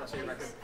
your hello, it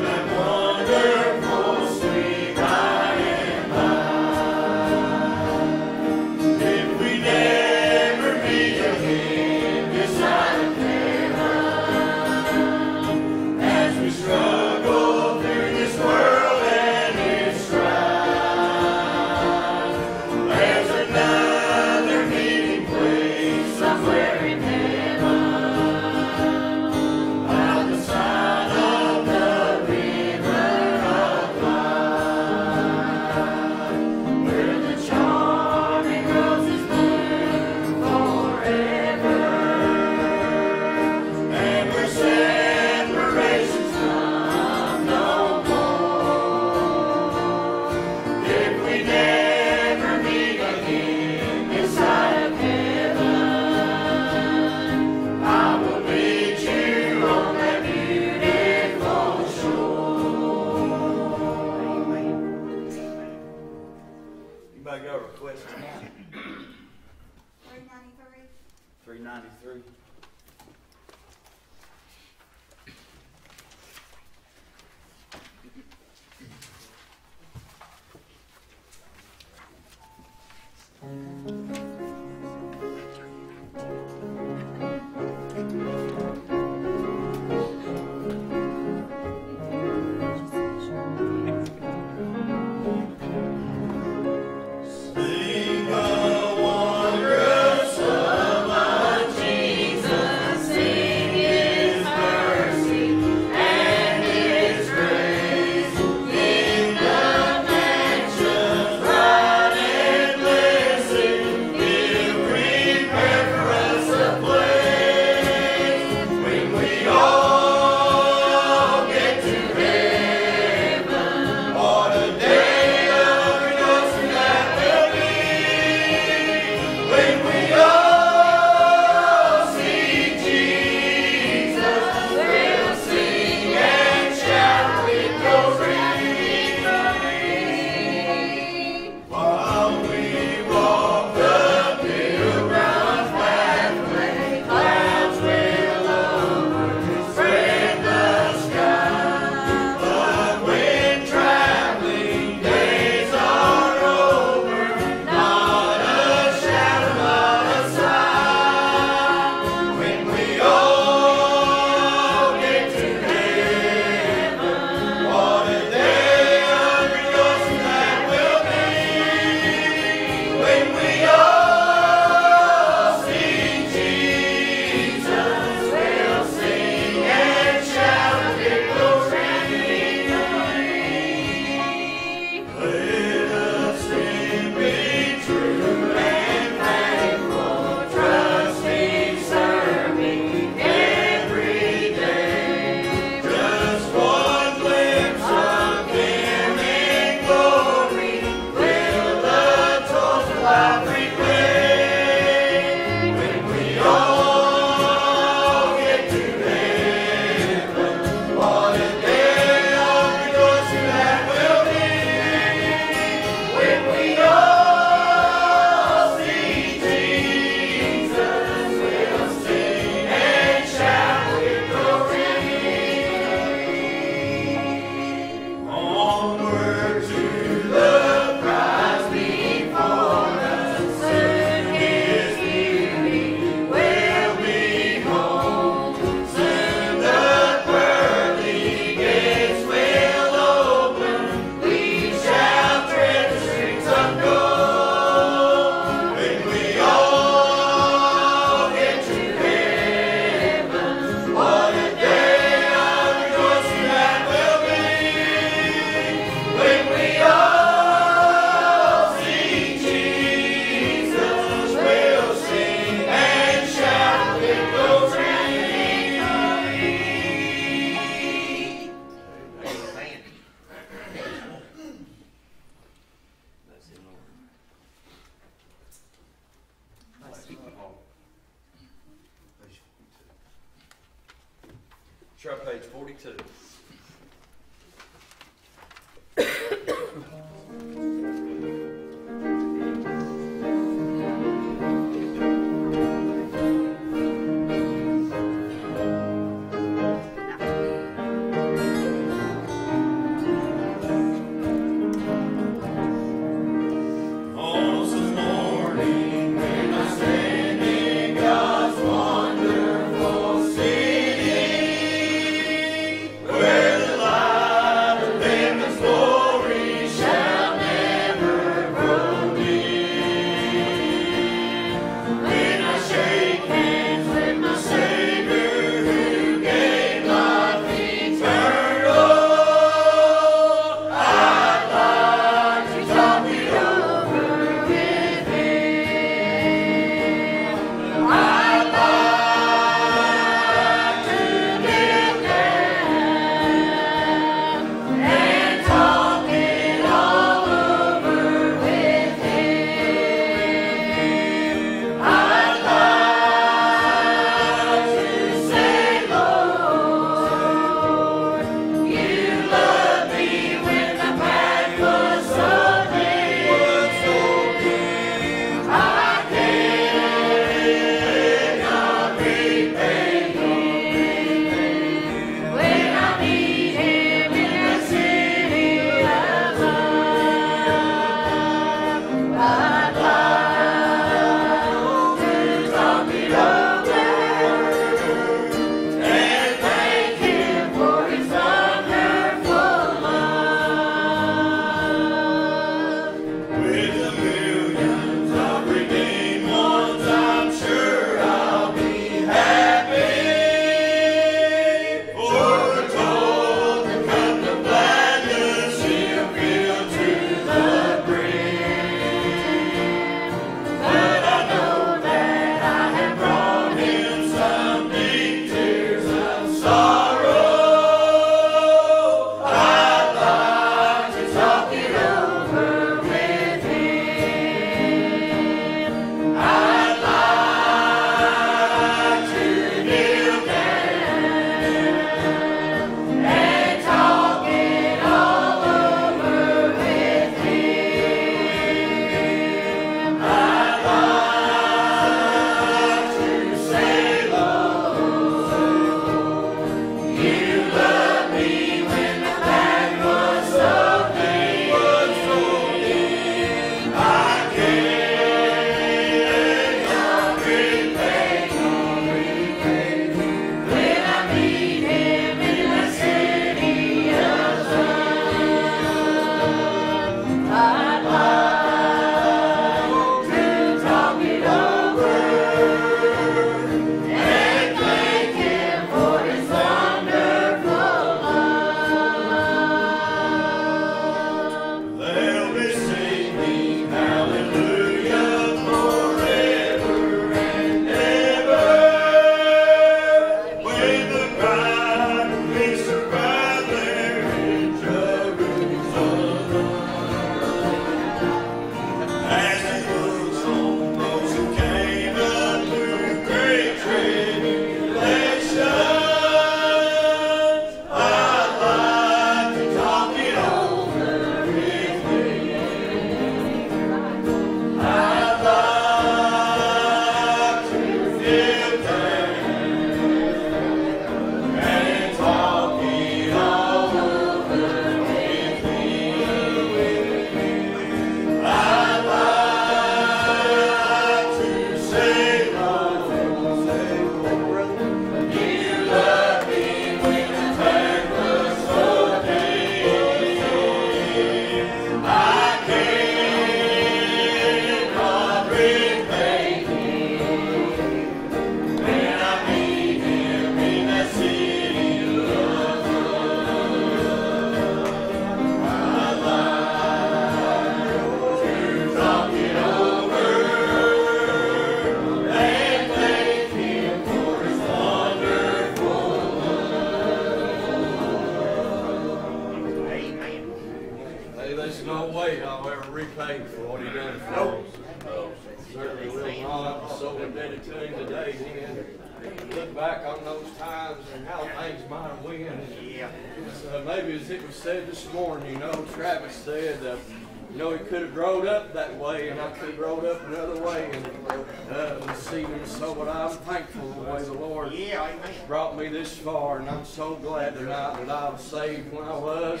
so glad tonight that I was saved when I was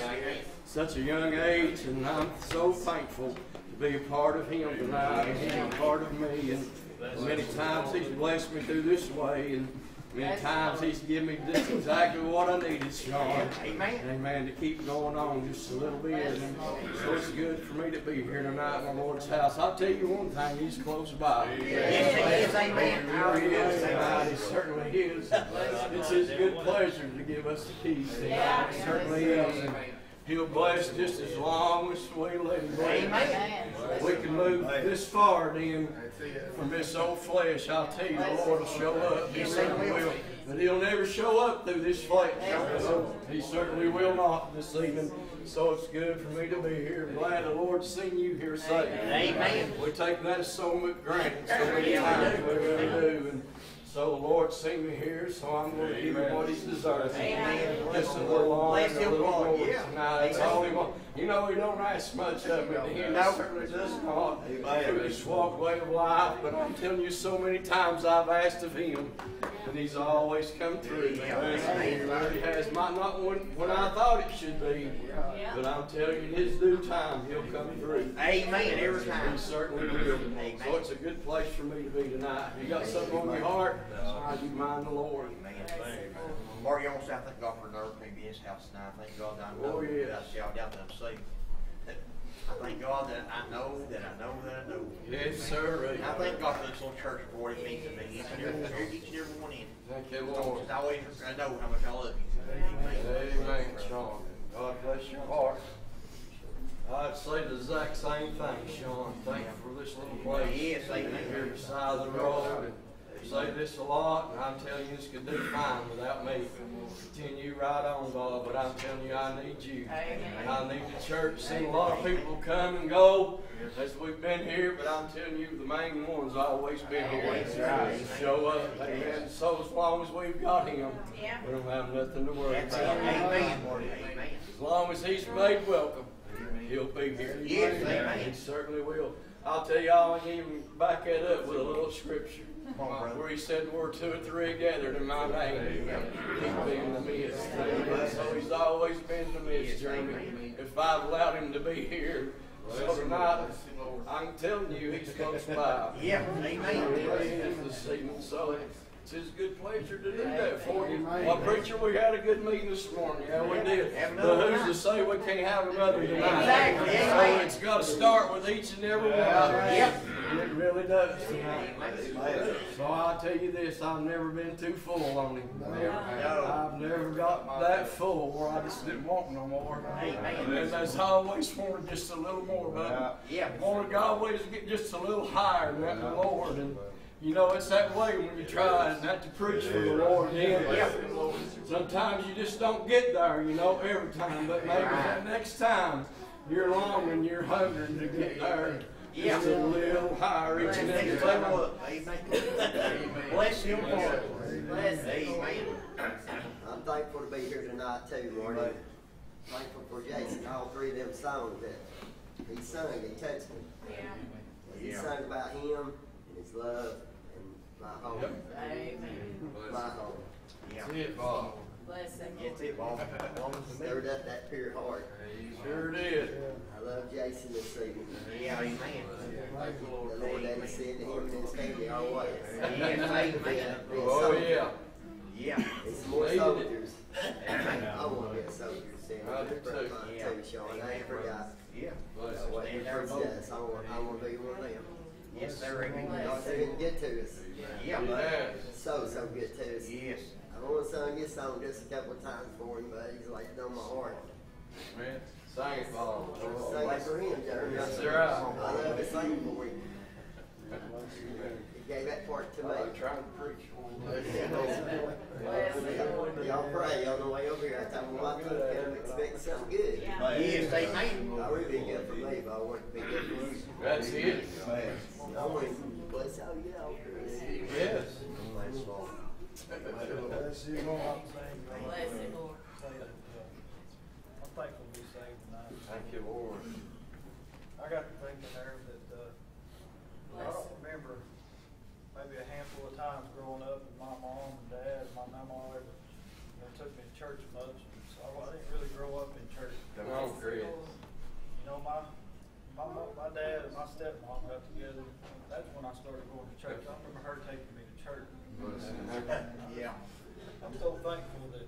such a young age, and I'm so thankful to be a part of Him tonight, and Him a part of me. And many times He's blessed me through this way, and many times He's given me just exactly what I needed, Sean. Amen. Amen. To keep going on just a little bit, and so it's good for me to be here tonight in the Lord's house. I'll tell you one thing: He's close by. Yes, he is, amen. Here he is tonight, he certainly is. It's his good pleasure to give us the keys tonight, It certainly is. And He'll bless just as long as we let him bless. Amen. We can move this far then from this old flesh, I'll tell you, the Lord will show up, he certainly will. But he'll never show up through this flesh. He certainly will not this evening. So it's good for me to be here. I'm glad the Lord's seen you here safe. Amen. We take that so much granted so many times, we really do. And so the Lord's seen me here, so I'm going to give him what he's deserved. Amen. Just a little on, Bless a little Lord. more Yeah. tonight. That's all he wants. You know, he don't ask much of me. He No. certainly does not. Through this walkway of life, but I'm telling you, so many times I've asked of him, and he's always come through. Yeah. He has. Might not when, when I thought it should be, but I'm telling you, in his due time, he'll come through. Amen. Every time. He certainly will. So it's a good place for me to be tonight. You got something on your heart? Ah, you mind the Lord. Marty, also, I thank God for another opportunity in his house tonight. Thank God that I know Oh, yes. that I shall doubt that I thank God that I know that I know that I know. Yes, sir. And I thank God for this little church for what it means to me. Each and every, each and every one in. Thank you, Lord. Just always, I know how much I love you. Amen, Sean. God bless your heart. I'd say the exact same thing, Sean. Thank you for this little place. Yes, amen. Here beside the road. And say this a lot, and I'm telling you, this could do fine without me. Continue right on, God, but I'm telling you, I need you. And I need the church. Seen a lot of people come and go as we've been here, but I'm telling you, the main one's always been here. Show up, amen. So as long as we've got him, we don't have nothing to worry That's about. Amen. Amen. As long as he's made welcome, he'll be here. Yes, amen. He certainly will. I'll tell y'all, and even back that up with a little scripture. On. Where he said, where two or three gathered in my name, he's been in the midst. Amen. So he's always been in the midst, Jeremy. If I've allowed him to be here, so tonight, I'm telling you, he's close by. Yeah, amen. He is this evening, so it's his good pleasure to do that for you. Well, preacher, we had a good meeting this morning, yeah, we did. But who's to say we can't have another tonight? Exactly, So it's gotta start with each and every one of us. Yep. It really does. So I'll tell you this, I've never been too full on him. Never. I've never got that full where I just didn't want no more. Amen. And that's always wanted just a little more, but Yeah. wanted God always to get just a little higher than the Lord. And you know, it's that way when you try not to preach for the Lord. Yeah. Sometimes you just don't get there, you know, every time. But maybe that next time you're longing, you're hungering to get there. Just a little higher each and every Next level time. Amen. Bless him, Lord. Amen. I'm thankful to be here tonight too, Marty. Thankful for Jason, all three of them songs that he sung, he touched me. Yeah. He Yeah. sung about him and his love and my home, my home. Yeah. That's it, Bob. It's it, Bob. Stirred up that pure heart. Sure did. I love Jason this evening. Yeah, amen. The Lord had said to him and his family our way. Yes, amen. Oh, yeah. Yeah. It's more Needed it. soldiers. I want to be a soldier, Sam. I do too. Yeah. Too, Sean, I ain't forgot. Yeah. Bless Uh, What you. the church does, I want, I want to be one of them. Yes, sir. Amen. God's been good to us. Yeah. Yes. So, so good to us. Yes. I've only sung this song just a couple of times for him, but he's like it on my heart. Man, sing it, Bob. Sing it for him, Jeremy. That's right. I love to sing for him. He gave that part to me. I'm trying to preach one day. Y'all pray on the way over here. I told my wife, I'm expecting something good. Yes, amen. I really got I want to be good. That's it. I want to bless all you out there. Yes. Bless all. Bless you, Lord. Bless you, Lord. Say that, I'm thankful to be saved tonight. Thank you, Lord. I got to thinking there that, uh, I don't remember maybe a handful of times growing up with my mom and dad, my mama ever, you know, took me to church much. So I didn't really grow up in church. Come on, Chris. You know, my, my, my dad and my stepmom got together. That's when I started going to church. I remember her taking me to church. Yeah. I'm so thankful that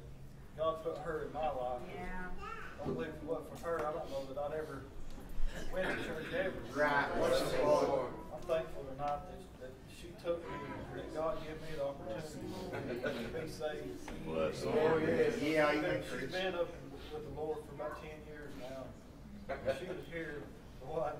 God put her in my life. Yeah. I believe if it wasn't for her, I don't know that I'd ever went to church ever. Right. Lord. I'm thankful tonight that, that she took me, that God gave me the opportunity to be saved. Oh, yes. Yeah, She's you been- She's been up with the Lord for about ten years now. She was here, boy,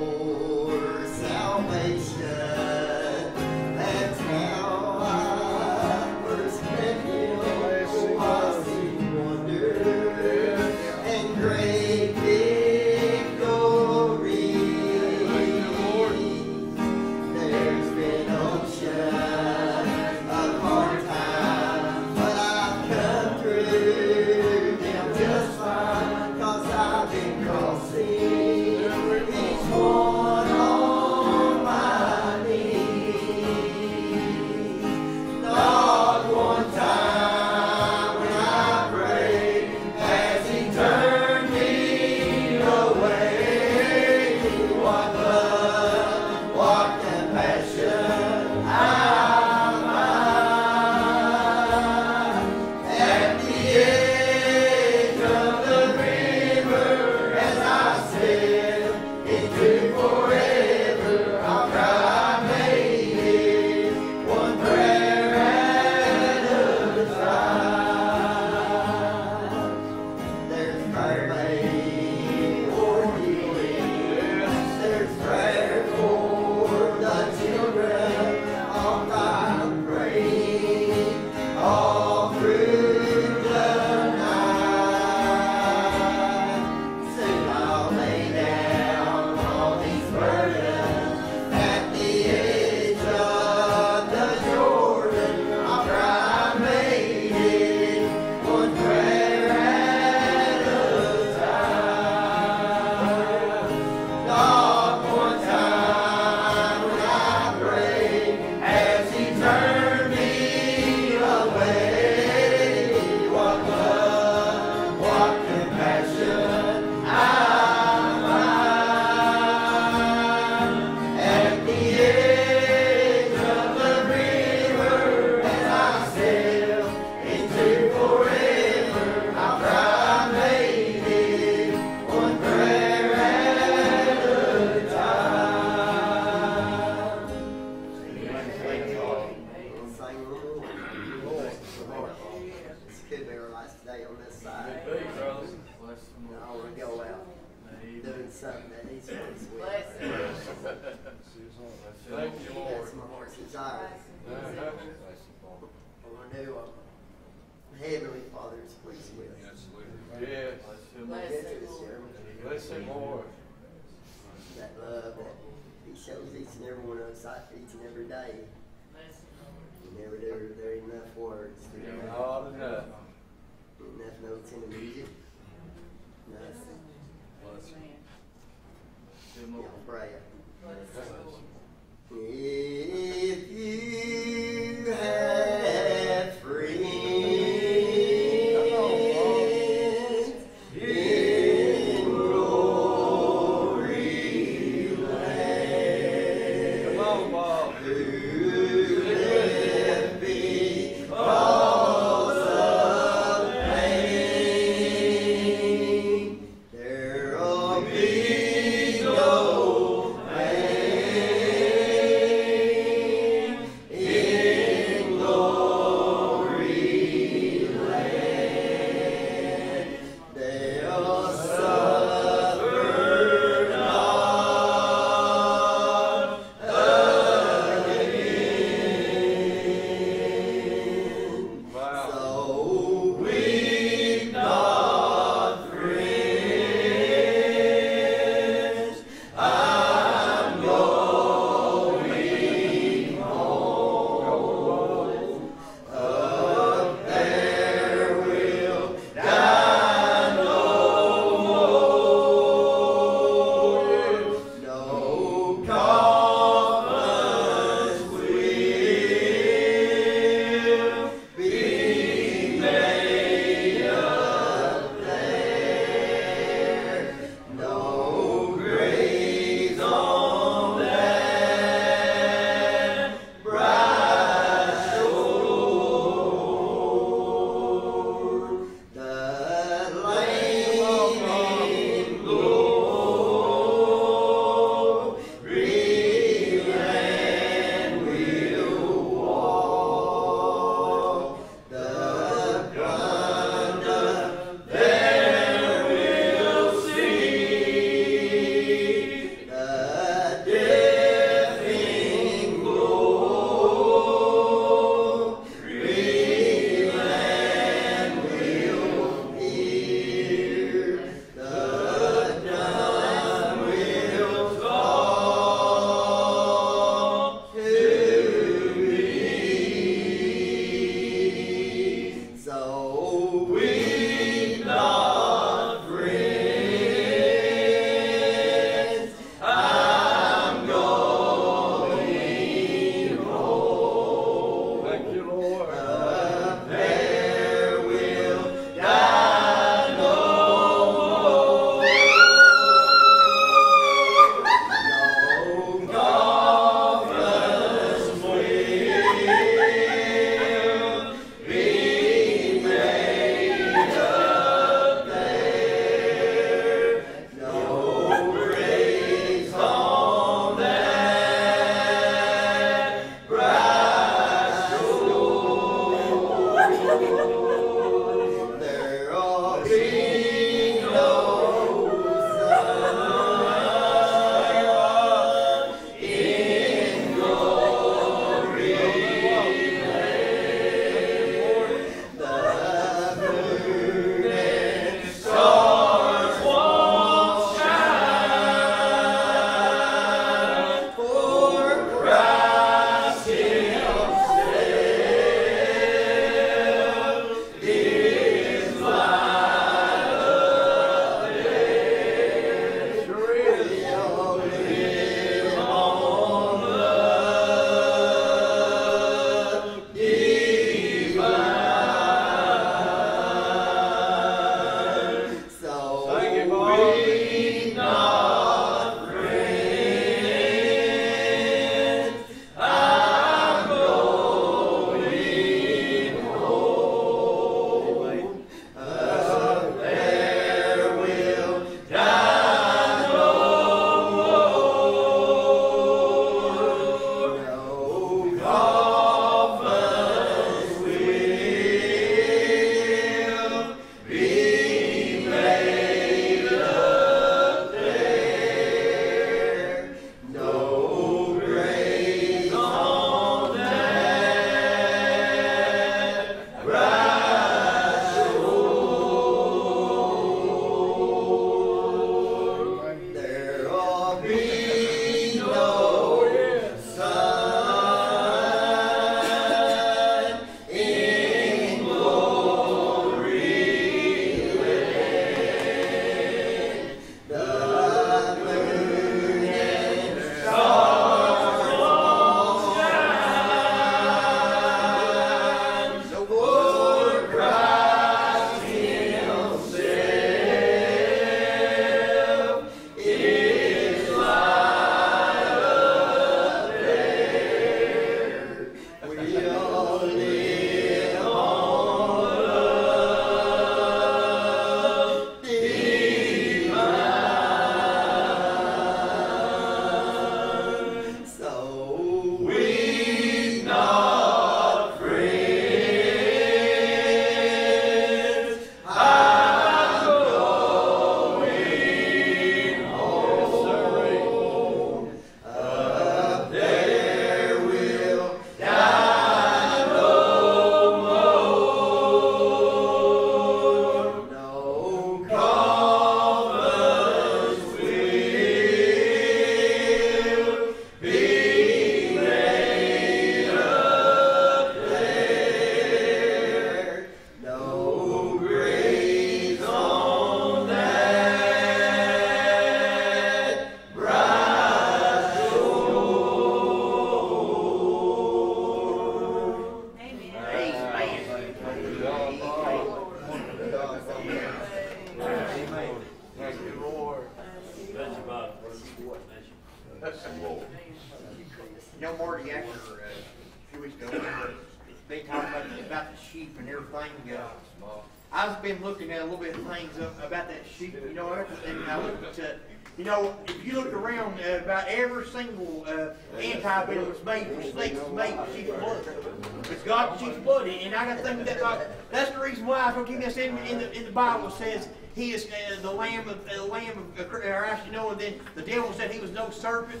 I got to think that uh, that's the reason why I don't give this in, in, the, in the Bible says he is uh, the lamb of uh, the lamb of, uh, or actually no, and then the devil said he was no serpent.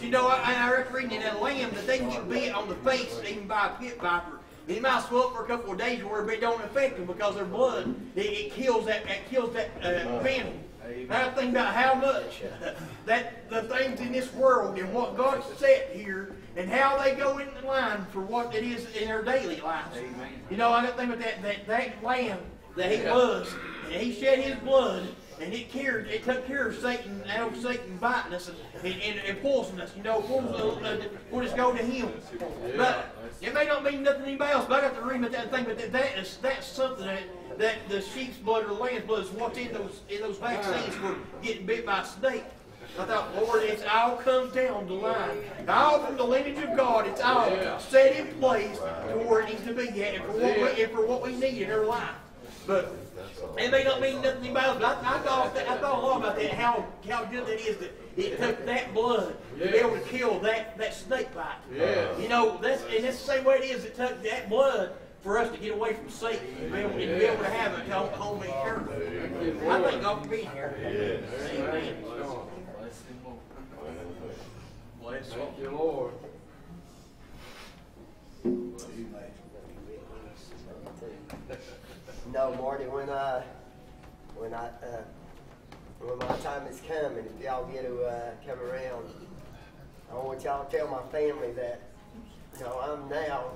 You know, I, I read reading in that lamb that they can get bit on the face even by a pit viper. They might swell up for a couple of days where it don't affect them because their blood it, it kills that it kills that uh, venom. Now think about how much that the things in this world and what God set here and how they go in line for what it is in their daily lives. You know, I got to think about that that that lamb that he was, and he shed his blood and it cared, it took care of Satan, out of Satan biting us and, and, and poisoning us, you know, poison, uh, we'll just go to him. But it may not mean nothing to anybody else, but I got to read about that thing, but that, that is, that's something that, that the sheep's blood or the lamb's blood is what's in those, in those vaccines for getting bit by a snake. I thought, Lord, it's all comes down the line. All from the lineage of God, it's all set in place to where it needs to be at and for what we, and for what we need in our life. But it may not mean nothing about it, but I, I thought I thought a lot about that. How how good that is that it took that blood to be able to kill that that snake bite. Yeah. You know that's and that's the same way it is. It took that blood for us to get away from Satan and be able, be to have it home, eternal. I thank God for being here. Amen. Thank you, Lord. No, Marty, when I, when I, uh, when my time is coming, if y'all get to uh, come around, I want y'all to tell my family that, you know, I'm now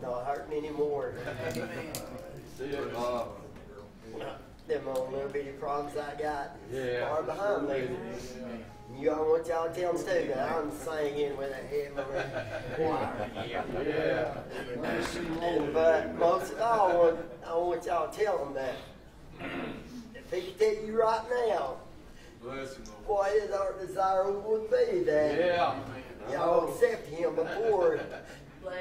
not hurting anymore. See it, Bob. Them old little bitty problems I got Yeah. far behind me. You, I want y'all to tell them too that I'm singing with a heavenly choir. Yeah. And, but most of all, I want, I want y'all to tell them that if he could tell you right now Bless him, heart desire would be, that Yeah. y'all accept him before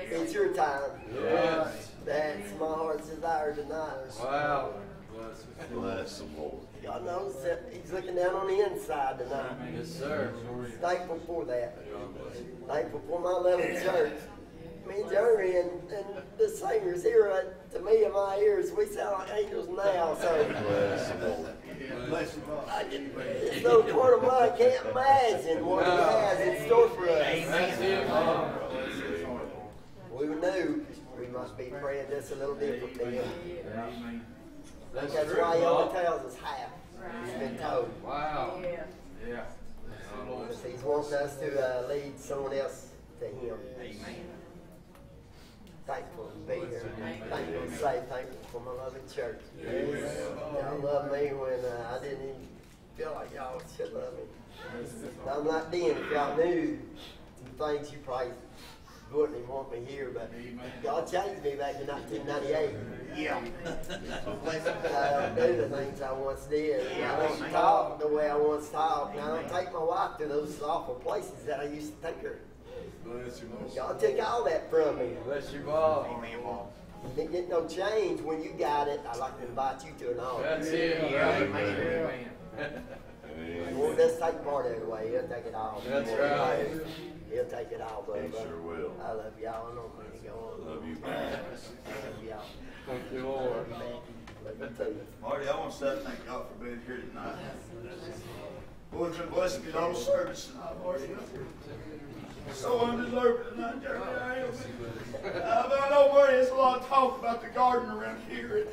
it's your time. Yes. That's my heart's desire tonight. Wow. Bless him. Bless the Lord. God knows that he's looking down on the inside tonight. Yes, sir. Thankful for that. Thankful for my little church. Me, Jerry, and, and the singers here, uh, to me in my ears, we sound like angels now. So Bless the Lord. Bless you, Father. I can, it's no part of mine. I can't imagine what he has in store for us. That's it, Bob. We knew we must be praying just a little different than him. That's That's true, why he only Bob. tells us half. He's been told. Wow. Yeah. Because he's wanting us to uh, lead someone else to him. Amen. Thankful to be here. Thankful to say thankful for my loving church. Y'all love me when uh, I didn't even feel like y'all should love me. I'm not then if y'all knew some things you probably wouldn't even want me here, but y'all changed me back in 1998. Yeah. I don't do the things I once did. I don't talk the way I once talked. And I don't take my wife to those awful places that I used to take her. Bless you, Lord. Y'all took all that from me. Bless you, Bob. Amen, Bob. You didn't get no change when you got it. I'd like to invite you to an altar. That's it. Yeah. Amen. He won't just take part of it away. He'll take it all. That's right. He'll take it all, brother. He sure will. I love y'all. I don't mean to go on. Love you, I man. love y'all. Thank you, Lord. Love you too. Marty, I want to say thank God for being here tonight. Boy, it's been blessed me the service tonight, Marty. So undeserved tonight, Jeremy. I am. But I oh, know, Marty, there's a lot of talk about the garden around here.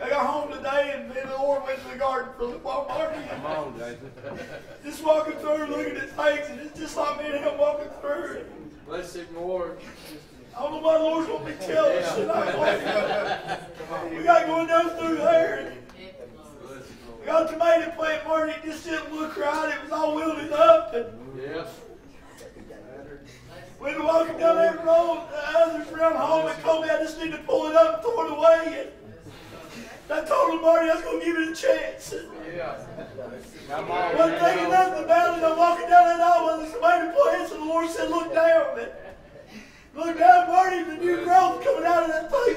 I got home today and me and the Lord went to the garden for a little while, Marty. Come on, Jason. Just walking through, looking at things, and it's just like me and him walking through. Bless you, Lord. I don't know why the Lord's want me to tell us tonight. We got going down through there. And, Bless you, We got a tomato plant, Marty. It just didn't look right. It was all wilted up. And Lord. Yeah. we were walking down that road. The others around home and told me I just need to pull it up and throw it away. And I told him, Marty, I was going to give it a chance. Yeah. One thing and nothing about it, I'm walking down that aisle with the tomato plants, and the Lord said, look down. And look down, Marty, the new growth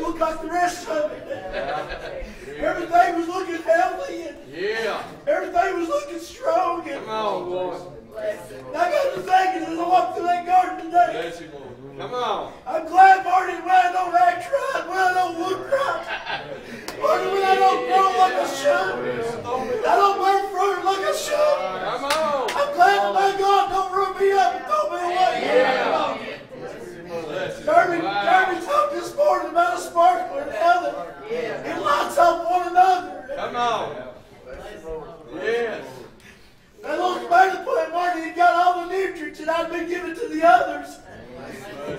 moved like the rest of it. Everything was looking healthy and Yeah. everything was looking strong. And Come on, boy. I got to thinking as I walked through that garden today. Bless you, Lord. Come on. I'm glad, Marty, I don't act right, when I don't look right. Marty, when I don't grow like I should. I don't bear fruit like I should. Come on. I'm glad my God don't root me up and throw me away. You. Kirby, Kirby talked this morning about a sparkler and how that it lights up one another. Come on. Yes. That little tomato plant, Marty, had got all the nutrients that I'd been giving to the others.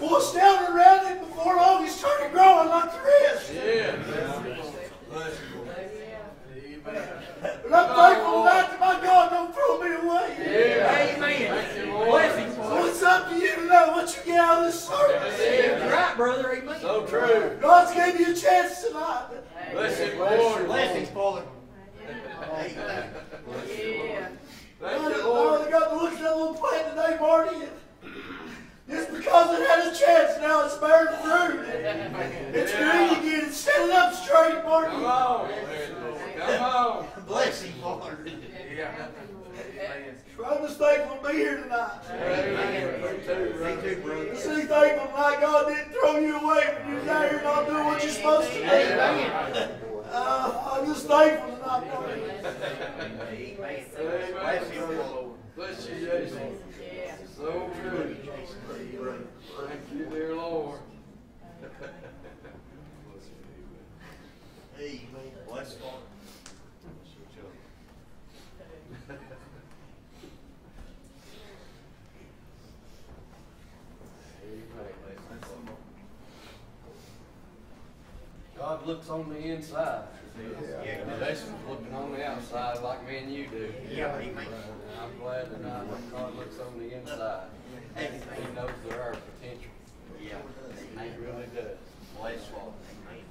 Well, astounded around it before long, he started growing like the rest. Yeah. Bless you, Lord. Amen. But I'm thankful tonight that my God don't throw me away. Yeah. Amen. Thank. Blessings, So it's up to you to know what you get out of this service. You're right, brother. Amen. So true. God's gave you a chance tonight. Bless you, Lord. Blessings, Father. Thank I you, Lord. got to look at that little plant today, Marty. And Just because it had a chance, now it's bearing fruit. It's green again. It's standing up straight, Marty. Come on. Come on. Blessing, Father. I'm just thankful to be here tonight. Amen. Me too, Me brother. too, brother. See, thankful tonight God didn't throw you away when you was out here not doing what you're supposed to do. Amen. Uh, I'm just thankful tonight, Marty. Amen. Amen. Bless you, Lord. Bless you, Jason. So good. Thank you, dear Lord. Amen. Bless Father. God looks on the inside. Jason's looking on the outside like me and you do. Yeah, amen. I'm glad tonight that uh, God looks on the inside. He knows there are potential. Yeah. He really does. Bless Father. Amen.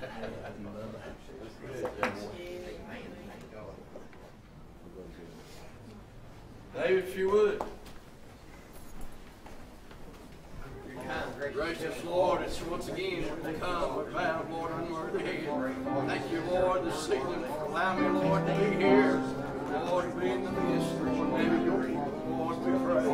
That's good, Jason. Amen. Thank God. David, if you would. Gracious Gracious Lord, it's once again we come with bowed, Lord, unworthy head. Thank you, Lord, this evening for allowing me, Lord, to be here. Lord, be in the midst, maybe your people, Lord, we pray.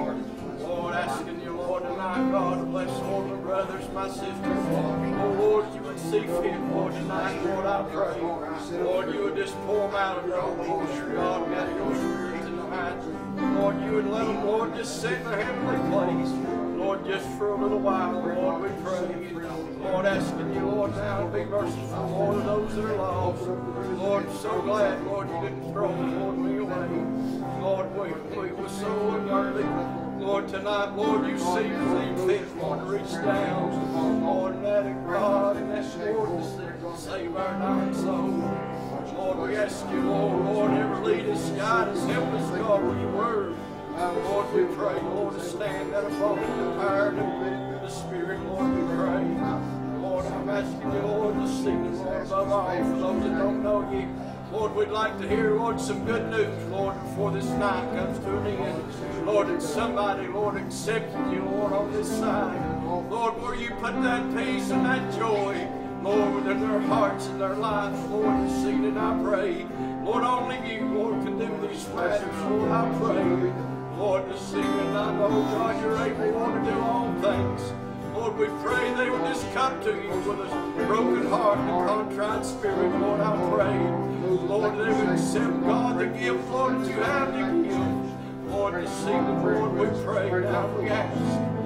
Lord, asking you, Lord, tonight, God, to bless all my brothers, my sisters. Oh, Lord, you would see fit, Lord, tonight, Lord, I pray. Lord, you would just pour them out of your own portion, God, out of your spirit tonight. Lord, you would let them, Lord, just sit in their heavenly place. Lord, just for a little while, Lord, we pray. Lord, asking you, Lord, now be merciful, Lord, to those that are lost. Lord, so glad, Lord, you didn't throw Lord, me away. Lord, we, we were so unworthy. Lord, tonight, Lord, you see the fit, Lord, reach down. Lord, that in God, and that's Lord, save our dying soul. Lord, we ask you, Lord, Lord, ever lead us, guide us, help us, God, with your word. Lord, we pray, Lord, to stand that above the power and the the Spirit, Lord, we pray. Lord, I'm asking you, Lord, this evening, Lord, above all, for those that don't know you. Lord, we'd like to hear, Lord, some good news, Lord, before this night comes to an end. Lord, that somebody, Lord, accepted you, Lord, on this side. Lord, where you put that peace and that joy, Lord, within their hearts and their lives, Lord, this evening I pray. Lord, only you, Lord, can do these matters, Lord, I pray. Lord, this evening I know, God, you're able, Lord, to do all things. Lord, we pray they would just come to you with a broken heart and a contrite spirit. Lord, I pray. Lord, they would accept, God, the gift, Lord, that you have to give. Lord, this evening, Lord, we pray. Now we ask.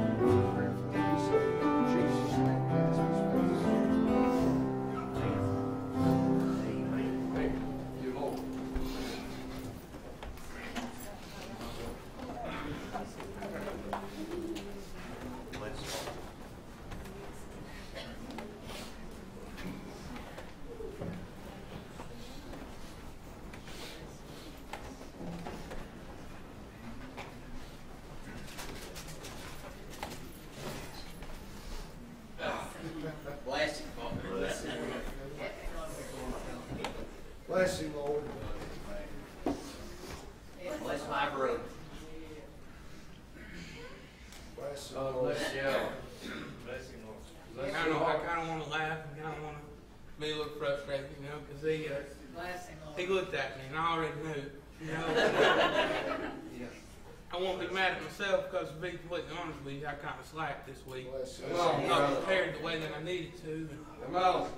Won't be mad at myself because to be completely honest with you, I kind of slacked this week. Come on, I'm brother. not prepared the way that I needed to. Come on.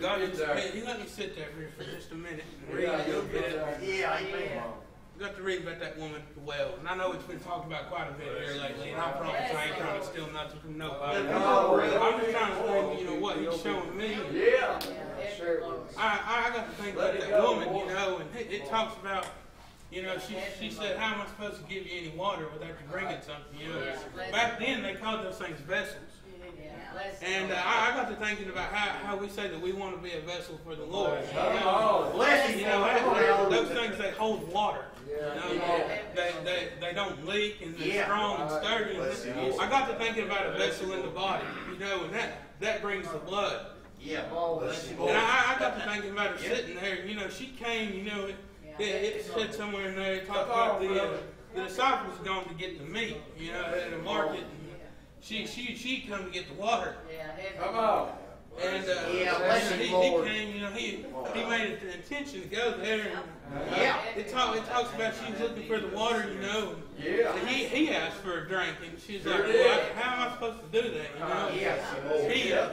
God, Get there. he, he let me sit there for, for just a minute and read Yeah, a little bit. there. Yeah, amen. Got to read about that woman the well, and I know it's been talked about quite a bit here lately, and I promise I ain't trying to steal nothing from nobody. Come on, brother. I'm just trying to think, you know, what he's showing me. Yeah. I, I got to think Let about that go, woman, boy. you know, and it, it talks about, you know, she, she said, how am I supposed to give you any water without you bringing something, you know? Back then, they called those things vessels. And uh, I, I got to thinking about how, how we say that we want to be a vessel for the Lord. You know, on. Bless you you. know, that- those things, they hold water. You know, they, they, they don't leak and they're strong and sturdy. Bless. I got to thinking about a vessel in the body, you know, and that, that brings the blood. Yeah. Bless you, And I, I got to thinking about her sitting there. You know, she came. You know, it, it, it said somewhere in there. It talked about the uh, the disciples going to get the meat. You know, at the market. And she she she come to get the water. Yeah, Come on. And uh, Yeah, you bless know, you, he, he came. You know, he he made it the intention to go there. And, uh, Yeah. It talk, it talks about she was looking for the water. You know. Yeah. And he he asked for a drink, and she's Sure like, did. well, how am I supposed to do that? You know. Yeah. He, uh,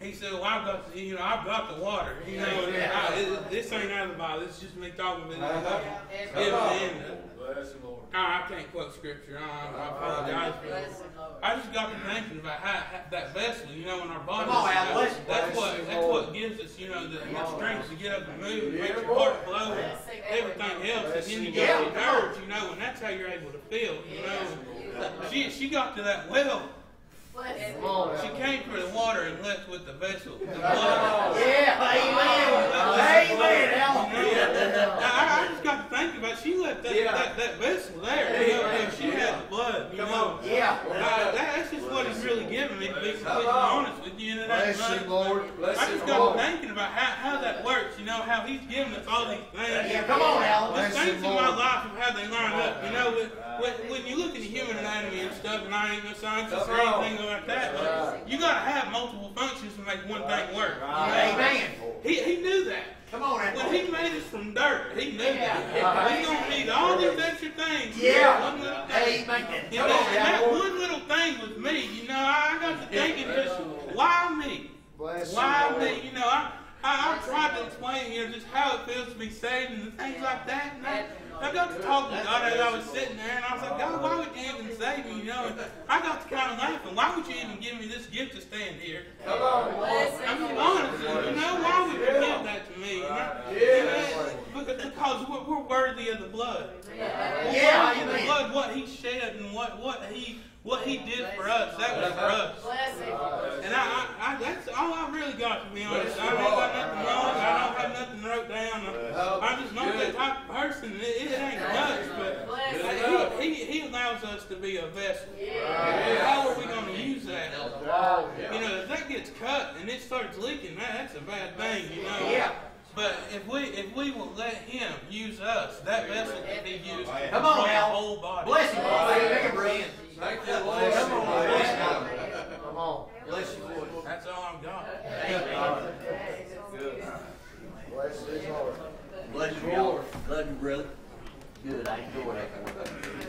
he said, "Well, I've got, the, you know, I've got the water. You know, and I, it, this ain't out of the Bible. It's just me talking with Uh-huh. it. Come on. And, Bless you, Lord. I, I can't quote scripture. I, I apologize. But I just got to thinking about how, how that vessel, you know, in our bodies. Come on, Al, you know, bless you. that's Bless what that's Lord. what gives us, you know, the, the strength to get up and move, Yeah, makes your boy. heart flow, and everything else. And then you Yeah, got the come nerves, you know, and that's how you're able to feel, you know. She she got to that well. She came for the water and left with the vessel, the blood. Yeah, amen. Amen, Al. I, I- I just got to think about she left that, Yeah. that, that vessel there. You know, Amen. she had the blood. You Come know. on. Yeah. Uh, that, that's just what he's really giving me, to be completely on. honest with you. And that's Bless you, much. Lord. Bless I you, just got Lord. to thinking about how, how that works, you know, how he's giving us all these things. Yeah, come on, Al. Just Bless you, things in my Lord. life of how they line up. You know, when, when, when you look at the human anatomy and I ain't no scientist or Come on. anything like that, but you got to have multiple functions to make one thing work. know? Amen. He, he knew that. Come on, When Al. he made us from dirt, he knew that. He's gonna need all these extra things. Yeah. One little thing. Amen. You Come know, on, and that one little thing with me, you know, I got to thinking just, why me? Bless Why you, me? You know, I, I, I tried to explain, know, just how it feels to be saved and things like that. And I, I got to talk to God as I was sitting there, and I was like, God, why would you even save me? You know, I got to kind of laughing. Why would you even give me this gift to stand here? Come on. I'm just honest, you know, why would you give that to me? You know, Yeah. Because because we're, we're worthy of the blood. Yeah, Worthy of the blood, what he shed and what, what he what he did for us, that was for us. And I, I, I that's all I really got to be honest. I ain't got nothing wrong. I don't have nothing wrote down. I, I'm just not that type of person. It, it ain't much, but he, he, he allows us to be a vessel. How are we going to use that? You know, if that gets cut and it starts leaking, that, that's a bad thing, you know. Yeah. But if we if we will let him use us, that vessel can be used Come on, control the whole body. Bless you, Lord. Make a breathe. Thank you, Lord. Come on. Come on. Bless you, Lord. That's all I've got. Bless his heart. Bless you, Lord. Love you, brother. Good. I enjoy that.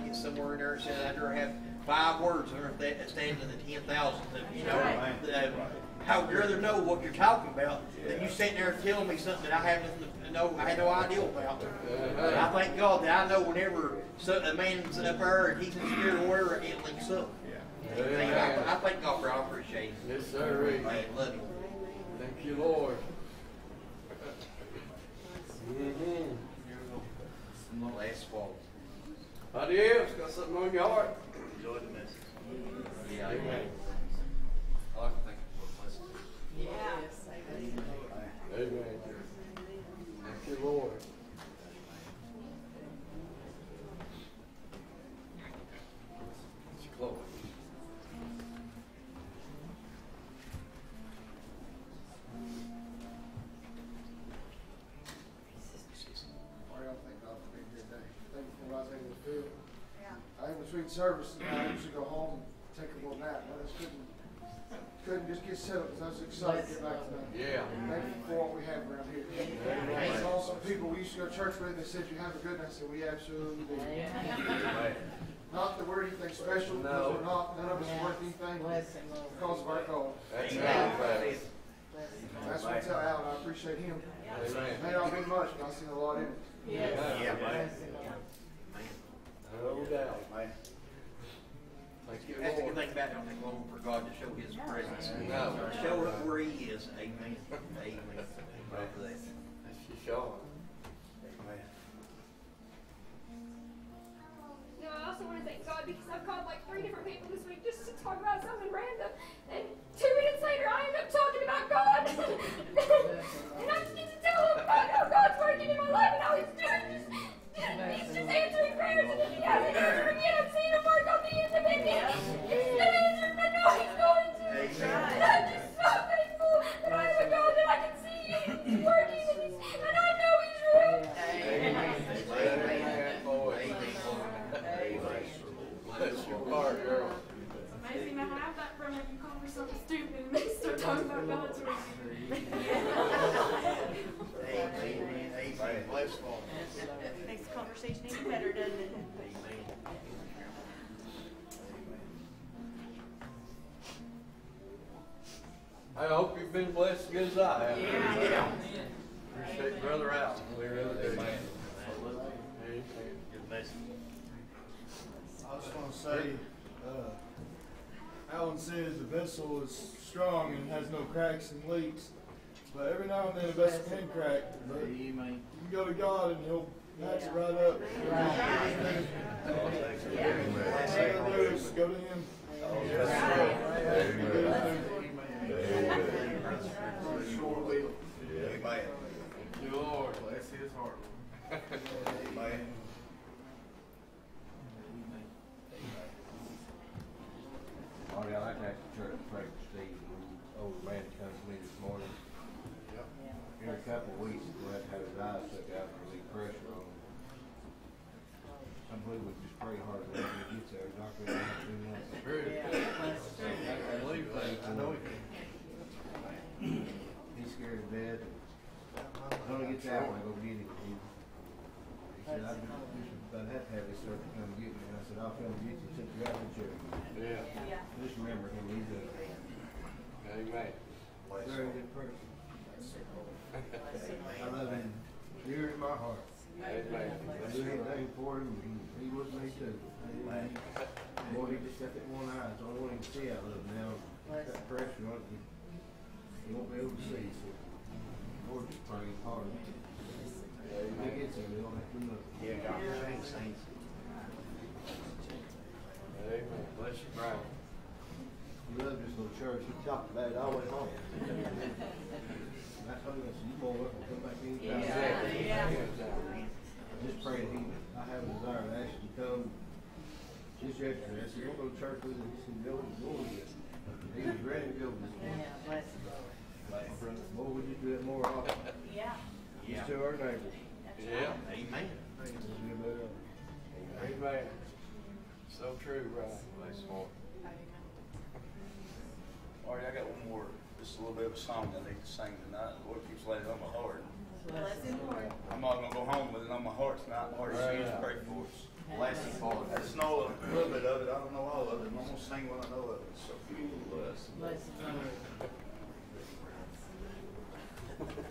Think it's somewhere in there, it said, I have five words under that stands in the ten thousand, you know, uh, I would rather know what you're talking about than you sitting there telling me something that I have nothing to know, I had no idea about. And I thank God that I know whenever so, a man's up there and he's in spirit or whatever, it links up. Amen. I, I thank God for it, I appreciate. Yes, sir. Man, love you. Thank you, Lord. Mm-hmm. Last fall. Anybody else got something on your heart? Enjoy the message. Yeah, Amen. I like to thank you for the blessing. Amen. Thank you, Lord. I had a sweet service, and I usually go home and take a little nap, I just couldn't, couldn't just get settled because I was excited to get back tonight. Yeah. Thank you for what we have around here. There's also people we used to go to church with, they said, you have a good, and I said, we absolutely do. Not that we're anything special, because No. we're not, none of us are worth anything because of our God. That's Amen. right. That's what I tell Alan, I appreciate him. Amen. May not be much, but I see a lot in it. Yeah, man. No doubt. Man. Thank you, That's the good Lord. thing about it, don't take long for God to show His presence. No. Show up where He is. Amen. Amen. God for that. That's your show. No, I also want to thank God because I've called like three different people this week just to talk about something random. And two minutes later, I end up talking about God. and I just get to tell them about how God's working in my life and how He's doing this. He's just answering prayers, and if He hasn't answered yet, I'm seen Him work on the end of it. He's still answering, and I know He's going to. And I'm just so thankful that I have a God that I can see He's working, and, he's, and I know He's real. Bless your heart, girl. It's amazing to have that from when you call something stupid and they start talking about God's. Amen. Amen. Bless Lord. Makes the conversation even better, doesn't it? I hope you've been blessed as good as I have. Yeah. Appreciate Brother Allen. We really do. Amen. Amen. Good message. I just want to say, uh, Alan says the vessel is strong and has no cracks and leaks, but every now and then a vessel can crack. You go to God and He'll patch it right up. Is go to Him. Amen. You Lord. Bless his heart. Amen. Yeah, I'd like to church pray for Steve, when old man comes to me this morning. In a couple of weeks, we'll have to have his eyes took out and relieve pressure on him. I believe we just pray hard when he gets there, doctor, will have to do nothing. True. I believe that. I know he can. He's scared to death. When he gets out, I go get him. He he said, I'd I'd have to have his surgeon come get me. And I said, I'll come get you, sit you out in the chair. Yeah. Just remember him, he's a Amen. very good person. I love him, dear in my heart. Amen. I do anything for him, he, he was me too. Boy, he just got that one eye, it's the only one he can see out of now. Got pressure on it, he, he won't be able to see, so. Lord, just pray hard. When he gets there, he don't have to do nothing. Yeah, God will change things. Amen. Bless you, Brian. He loved this little church, he talked about it all the way home. And I told him, I said, you boy, welcome, come back anytime. I just pray that he, I have a desire to ask you to come. Just yesterday, I said, you want go to church with us? He said, go, go with us. He was ready to go this morning. Boy, we just do that more often. Yeah. Just to our neighbors. Yeah. Amen. Just. Amen. So true, Brian. Bless the All right, I got one more just a little bit of a song that they sing tonight. The Lord keeps laying on my heart. Lord. I'm not going to go home with it on my heart tonight. Lord, heart is. Pray for us. Bless Lord. I just know a little bit of it. I don't know all of it. I'm going to sing what I know of it. So fuel us. Bless Lord.